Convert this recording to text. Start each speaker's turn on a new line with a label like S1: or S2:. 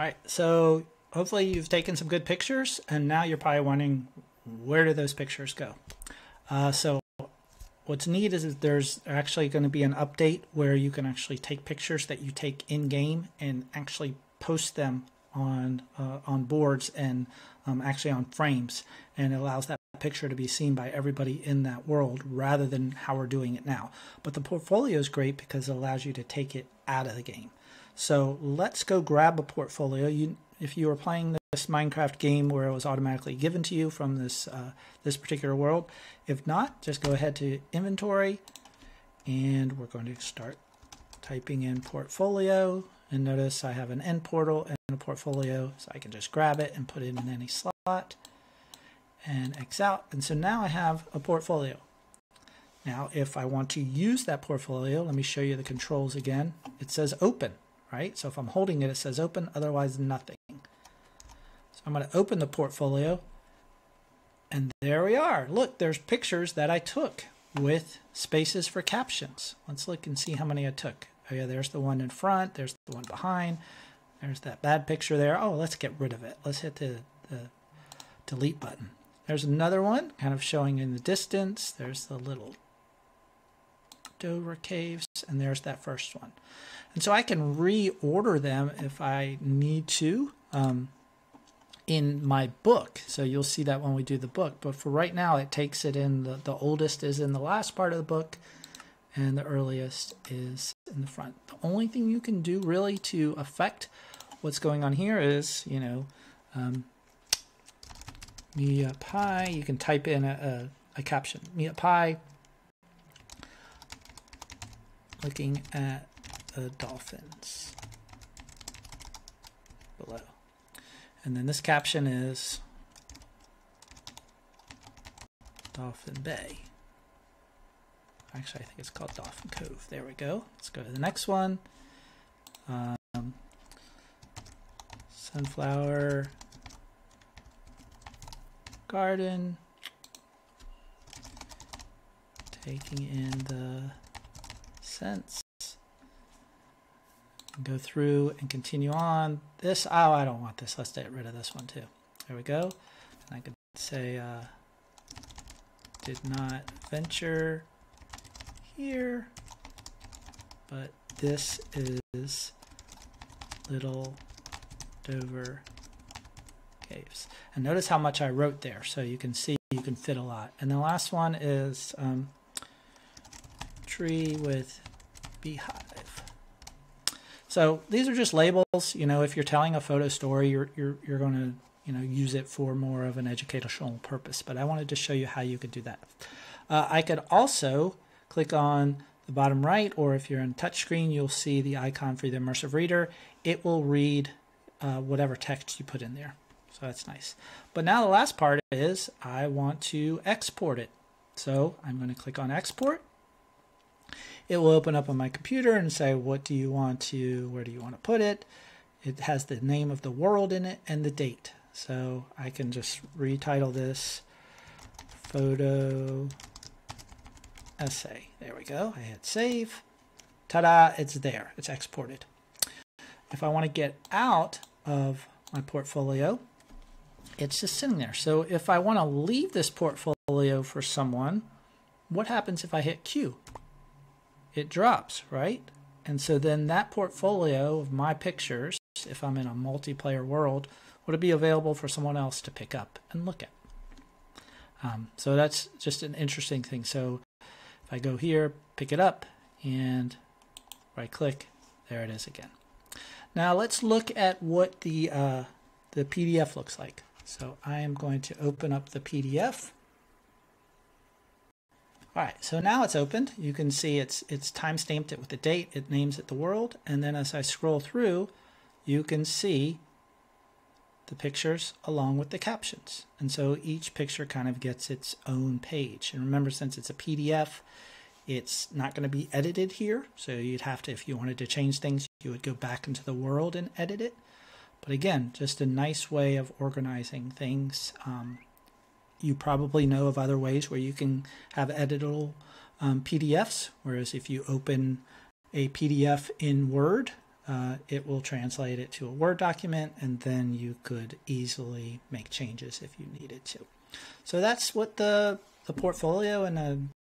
S1: All right, so hopefully you've taken some good pictures, and now you're probably wondering where do those pictures go? Uh, so what's neat is there's actually going to be an update where you can actually take pictures that you take in game and actually post them on uh, on boards and um, actually on frames, and it allows that picture to be seen by everybody in that world rather than how we're doing it now. But the portfolio is great because it allows you to take it out of the game. So let's go grab a portfolio. You, if you were playing this Minecraft game where it was automatically given to you from this uh, this particular world, if not, just go ahead to inventory, and we're going to start typing in portfolio. And notice I have an end portal and a portfolio, so I can just grab it and put it in any slot and X out. And so now I have a portfolio. Now, if I want to use that portfolio, let me show you the controls again. It says open, right? So if I'm holding it, it says open, otherwise nothing. So I'm going to open the portfolio. And there we are. Look, there's pictures that I took with spaces for captions. Let's look and see how many I took. Oh yeah, there's the one in front. There's the one behind. There's that bad picture there. Oh, let's get rid of it. Let's hit the, the delete button. There's another one kind of showing in the distance. There's the little Dover caves, and there's that first one. And so I can reorder them if I need to um, in my book. So you'll see that when we do the book. But for right now, it takes it in the, the oldest is in the last part of the book, and the earliest is in the front. The only thing you can do really to affect what's going on here is, you know, um, Media Pi, you can type in a, a, a caption. Media Pi, looking at the dolphins below. And then this caption is Dolphin Bay. Actually, I think it's called Dolphin Cove. There we go. Let's go to the next one. Um, sunflower garden. Taking in the sense. Go through and continue on. This, oh, I don't want this. Let's get rid of this one too. There we go. And I could say, uh, did not venture here, but this is little Dover caves. And notice how much I wrote there, so you can see you can fit a lot. And the last one is um, tree with beehive. So these are just labels. You know, if you're telling a photo story, you're you're you're going to you know use it for more of an educational purpose. But I wanted to show you how you could do that. Uh, I could also click on the bottom right, or if you're in touchscreen, you'll see the icon for the immersive reader. It will read uh, whatever text you put in there. So that's nice. But now the last part is I want to export it. So I'm going to click on export. It will open up on my computer and say, what do you want to, where do you want to put it? It has the name of the world in it and the date. So I can just retitle this photo essay. There we go. I hit save. Ta-da, it's there. It's exported. If I want to get out of my portfolio, it's just sitting there. So if I want to leave this portfolio for someone, what happens if I hit Q? It drops, right? And so then that portfolio of my pictures, if I'm in a multiplayer world, would it be available for someone else to pick up and look at? Um, so that's just an interesting thing. So if I go here, pick it up, and right click, there it is again. Now let's look at what the, uh, the PDF looks like. So I am going to open up the PDF. All right, so now it's opened. You can see it's it's time stamped it with the date. It names it the world. And then as I scroll through, you can see the pictures along with the captions. And so each picture kind of gets its own page. And remember, since it's a PDF, it's not going to be edited here. So you'd have to, if you wanted to change things, you would go back into the world and edit it. But again, just a nice way of organizing things. Um, you probably know of other ways where you can have editable um, PDFs, whereas if you open a PDF in Word, uh, it will translate it to a Word document, and then you could easily make changes if you needed to. So that's what the the portfolio and a